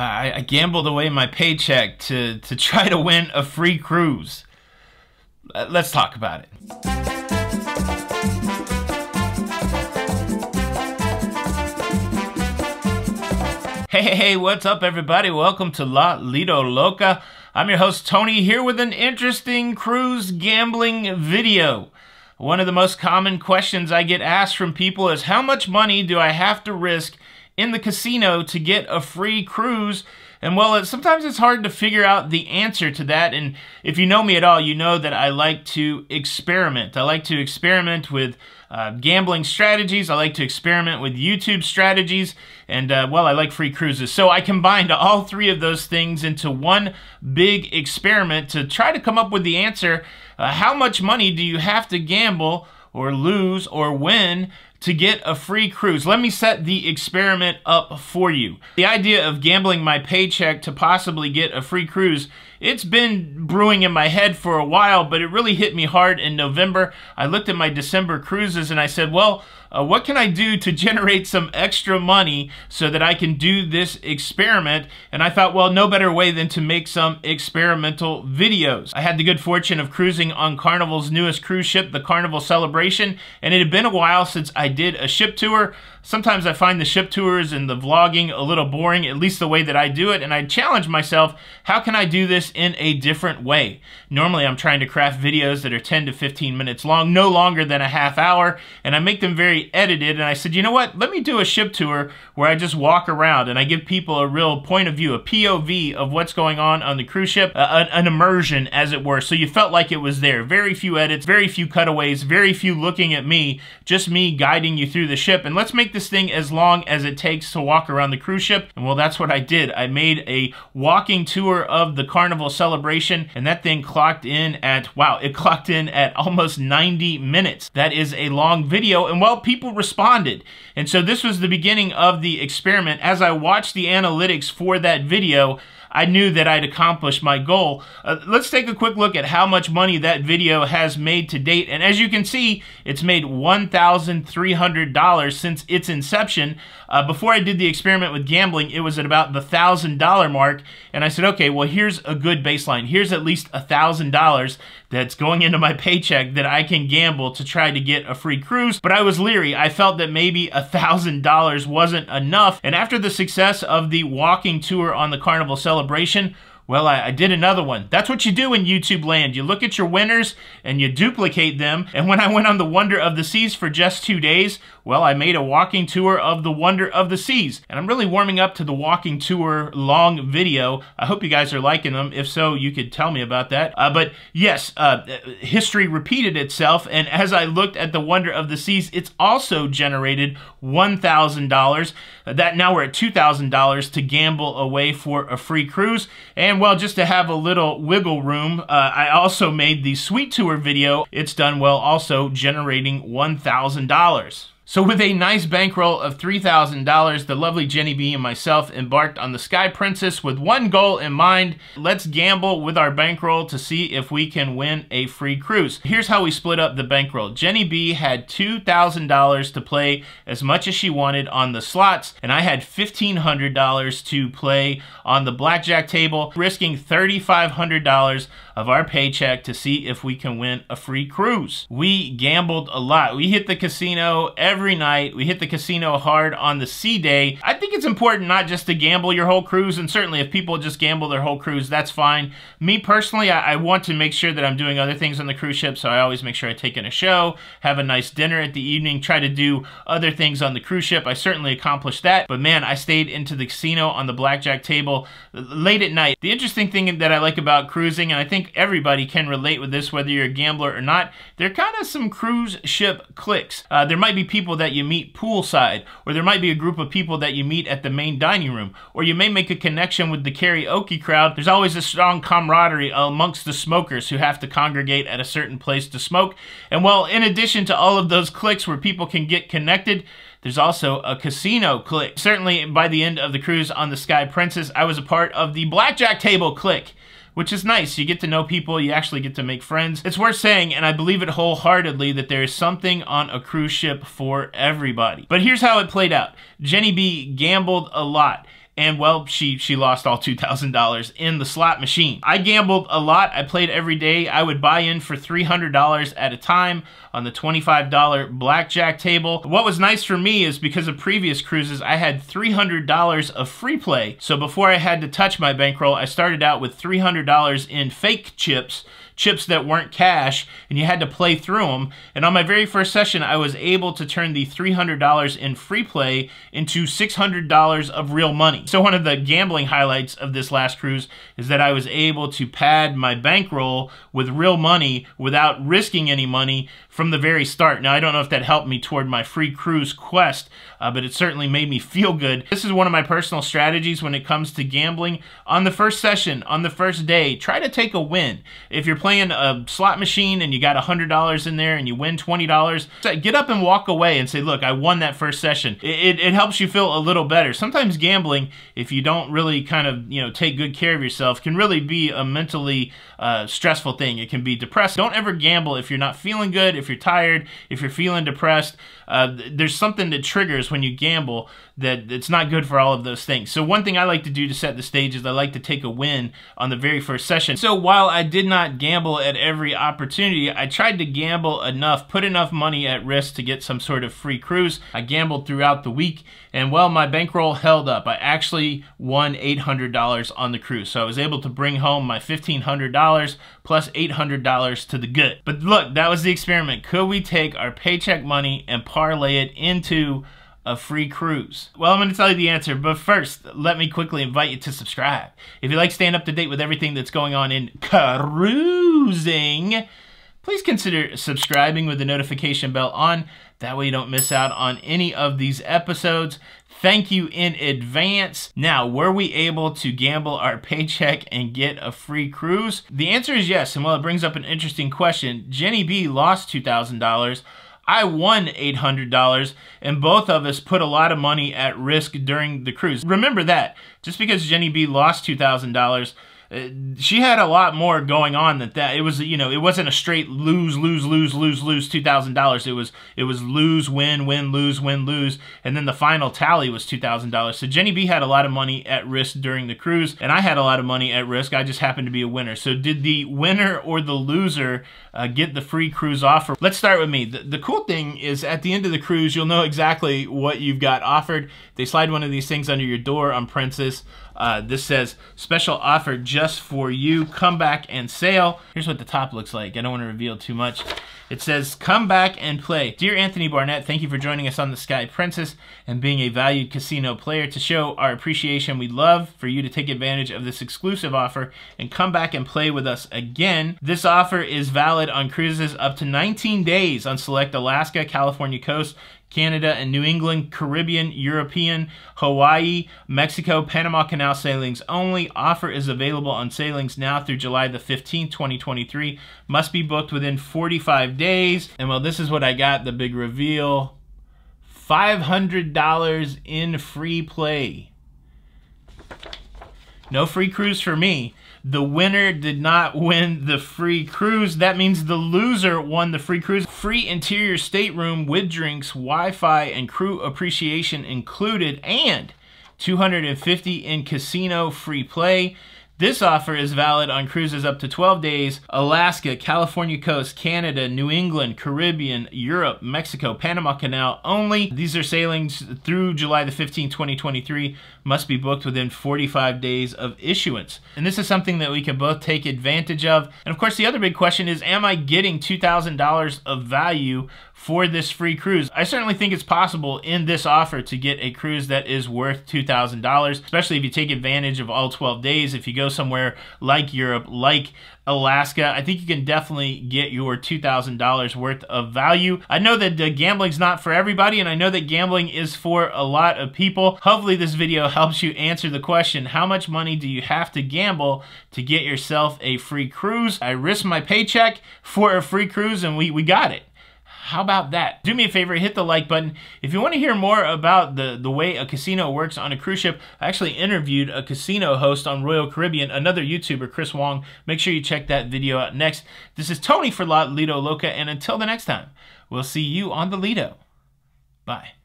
I, I gambled away my paycheck to, to try to win a free cruise. Uh, let's talk about it. Hey, hey, hey, what's up, everybody? Welcome to La Lido Loca. I'm your host, Tony, here with an interesting cruise gambling video. One of the most common questions I get asked from people is how much money do I have to risk in the casino to get a free cruise? And well, it, sometimes it's hard to figure out the answer to that. And if you know me at all, you know that I like to experiment. I like to experiment with uh, gambling strategies. I like to experiment with YouTube strategies. And uh, well, I like free cruises. So I combined all three of those things into one big experiment to try to come up with the answer. Uh, how much money do you have to gamble or lose or win to get a free cruise. Let me set the experiment up for you. The idea of gambling my paycheck to possibly get a free cruise, it's been brewing in my head for a while, but it really hit me hard in November. I looked at my December cruises and I said, well, uh, what can I do to generate some extra money so that I can do this experiment? And I thought, well, no better way than to make some experimental videos. I had the good fortune of cruising on Carnival's newest cruise ship, the Carnival Celebration, and it had been a while since I did a ship tour. Sometimes I find the ship tours and the vlogging a little boring, at least the way that I do it, and I challenge myself, how can I do this in a different way? Normally I'm trying to craft videos that are 10 to 15 minutes long, no longer than a half hour, and I make them very edited, and I said, you know what, let me do a ship tour where I just walk around and I give people a real point of view, a POV of what's going on on the cruise ship, uh, an, an immersion as it were, so you felt like it was there. Very few edits, very few cutaways, very few looking at me, just me guiding you through the ship, and let's make this thing as long as it takes to walk around the cruise ship, and well, that's what I did. I made a walking tour of the Carnival Celebration, and that thing clocked in at, wow, it clocked in at almost 90 minutes. That is a long video, and well, people responded. And so this was the beginning of the experiment. As I watched the analytics for that video, I knew that I'd accomplished my goal. Uh, let's take a quick look at how much money that video has made to date. And as you can see, it's made $1,300 since its inception. Uh, before I did the experiment with gambling, it was at about the $1,000 mark. And I said, okay, well, here's a good baseline. Here's at least $1,000 that's going into my paycheck that I can gamble to try to get a free cruise. But I was leery. I felt that maybe a $1,000 wasn't enough. And after the success of the walking tour on the Carnival Celebration, well, I, I, did another one. That's what you do in YouTube land. You look at your winners and you duplicate them. And when I went on the Wonder of the Seas for just two days, well, I made a walking tour of the Wonder of the Seas. And I'm really warming up to the walking tour long video. I hope you guys are liking them. If so, you could tell me about that. Uh, but yes, uh, history repeated itself. And as I looked at the Wonder of the Seas, it's also generated $1,000. That now we're at $2,000 to gamble away for a free cruise. And well, just to have a little wiggle room, uh, I also made the Suite Tour video. It's done well, also generating $1,000. So with a nice bankroll of $3,000, the lovely Jenny B and myself embarked on the Sky Princess with one goal in mind. Let's gamble with our bankroll to see if we can win a free cruise. Here's how we split up the bankroll. Jenny B had $2,000 to play as much as she wanted on the slots, and I had $1,500 to play on the blackjack table, risking $3,500 of our paycheck to see if we can win a free cruise. We gambled a lot. We hit the casino every night. We hit the casino hard on the sea day. I think it's important not just to gamble your whole cruise, and certainly if people just gamble their whole cruise, that's fine. Me personally, I, I want to make sure that I'm doing other things on the cruise ship, so I always make sure I take in a show, have a nice dinner at the evening, try to do other things on the cruise ship. I certainly accomplished that, but man, I stayed into the casino on the blackjack table late at night. The interesting thing that I like about cruising, and I think everybody can relate with this, whether you're a gambler or not. There are kind of some cruise ship cliques. Uh, there might be people that you meet poolside, or there might be a group of people that you meet at the main dining room, or you may make a connection with the karaoke crowd. There's always a strong camaraderie amongst the smokers who have to congregate at a certain place to smoke. And well, in addition to all of those cliques where people can get connected, there's also a casino clique. Certainly by the end of the cruise on the Sky Princess, I was a part of the blackjack table clique which is nice. You get to know people, you actually get to make friends. It's worth saying, and I believe it wholeheartedly, that there is something on a cruise ship for everybody. But here's how it played out. Jenny B gambled a lot and well, she she lost all $2,000 in the slot machine. I gambled a lot. I played every day. I would buy in for $300 at a time on the $25 blackjack table. What was nice for me is because of previous cruises, I had $300 of free play. So before I had to touch my bankroll, I started out with $300 in fake chips chips that weren't cash and you had to play through them. And on my very first session, I was able to turn the $300 in free play into $600 of real money. So one of the gambling highlights of this last cruise is that I was able to pad my bankroll with real money without risking any money from the very start. Now, I don't know if that helped me toward my free cruise quest, uh, but it certainly made me feel good. This is one of my personal strategies when it comes to gambling. On the first session, on the first day, try to take a win. If you're playing a slot machine and you got $100 in there and you win $20, get up and walk away and say, look, I won that first session. It, it, it helps you feel a little better. Sometimes gambling, if you don't really kind of, you know, take good care of yourself, can really be a mentally uh, stressful thing. It can be depressed. Don't ever gamble if you're not feeling good, if you're tired, if you're feeling depressed. Uh, there's something that triggers when you gamble that it's not good for all of those things. So one thing I like to do to set the stage is I like to take a win on the very first session. So while I did not gamble at every opportunity, I tried to gamble enough, put enough money at risk to get some sort of free cruise. I gambled throughout the week and well, my bankroll held up. I actually won $800 on the cruise. So I was able to bring home my $1,500 plus $800 to the good. But look, that was the experiment. Could we take our paycheck money and parlay it into a free cruise? Well, I'm going to tell you the answer, but first, let me quickly invite you to subscribe. If you like staying up to date with everything that's going on in cruising, please consider subscribing with the notification bell on. That way you don't miss out on any of these episodes. Thank you in advance. Now, were we able to gamble our paycheck and get a free cruise? The answer is yes, and while it brings up an interesting question, Jenny B lost $2,000. I won $800 and both of us put a lot of money at risk during the cruise. Remember that. Just because Jenny B lost $2,000 uh, she had a lot more going on than that. It was, you know, it wasn't a straight lose, lose, lose, lose, lose two thousand dollars. It was, it was lose, win, win, lose, win, lose, and then the final tally was two thousand dollars. So Jenny B had a lot of money at risk during the cruise, and I had a lot of money at risk. I just happened to be a winner. So did the winner or the loser uh, get the free cruise offer? Let's start with me. The, the cool thing is at the end of the cruise, you'll know exactly what you've got offered. They slide one of these things under your door on Princess. Uh, this says special offer just for you. Come back and sail. Here's what the top looks like. I don't want to reveal too much. It says, come back and play. Dear Anthony Barnett, thank you for joining us on the Sky Princess and being a valued casino player. To show our appreciation, we'd love for you to take advantage of this exclusive offer and come back and play with us again. This offer is valid on cruises up to 19 days on select Alaska, California coast, Canada and New England, Caribbean, European, Hawaii, Mexico, Panama Canal sailings only. Offer is available on sailings now through July the 15th, 2023. Must be booked within 45 days. And well, this is what I got, the big reveal. $500 in free play. No free cruise for me. The winner did not win the free cruise. That means the loser won the free cruise. Free interior stateroom with drinks, Wi-Fi, and crew appreciation included, and 250 in casino free play. This offer is valid on cruises up to 12 days, Alaska, California coast, Canada, New England, Caribbean, Europe, Mexico, Panama Canal only. These are sailings through July the 15th, 2023, must be booked within 45 days of issuance. And this is something that we can both take advantage of. And of course, the other big question is, am I getting $2,000 of value for this free cruise. I certainly think it's possible in this offer to get a cruise that is worth $2,000, especially if you take advantage of all 12 days. If you go somewhere like Europe, like Alaska, I think you can definitely get your $2,000 worth of value. I know that uh, gambling's not for everybody, and I know that gambling is for a lot of people. Hopefully this video helps you answer the question, how much money do you have to gamble to get yourself a free cruise? I risked my paycheck for a free cruise, and we, we got it. How about that? Do me a favor, hit the like button. If you want to hear more about the, the way a casino works on a cruise ship, I actually interviewed a casino host on Royal Caribbean, another YouTuber, Chris Wong. Make sure you check that video out next. This is Tony for La Lido Loca, and until the next time, we'll see you on the Lido. Bye.